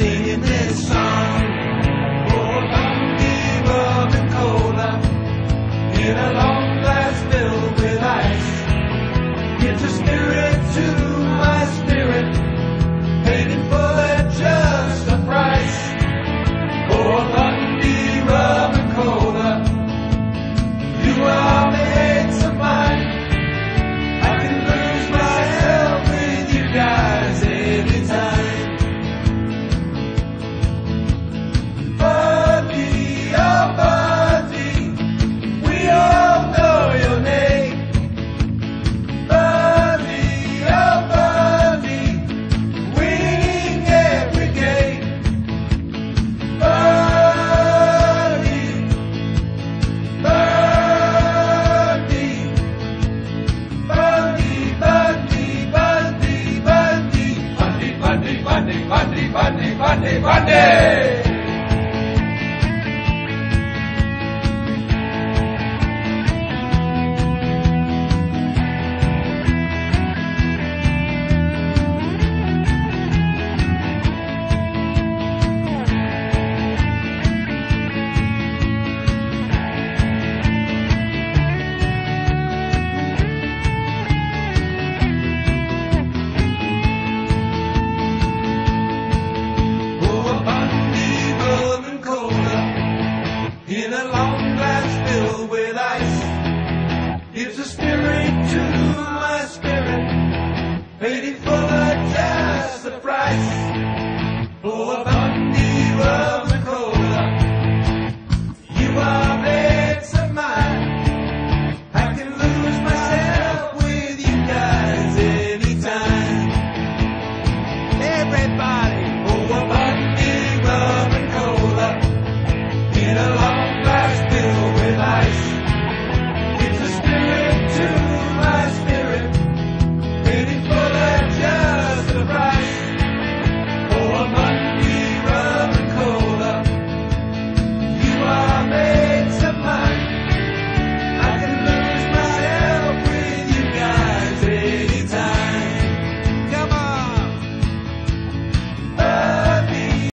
singing Monday. filled with ice. Gives a spirit to my spirit, waiting for the death.